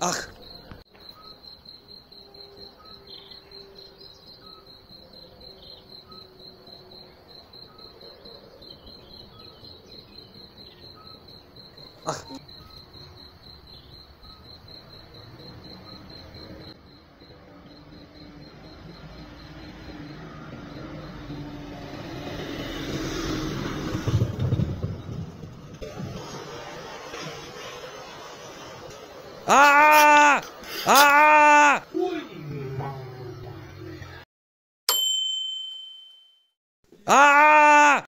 Ach. Ach. 啊啊啊。啊啊。啊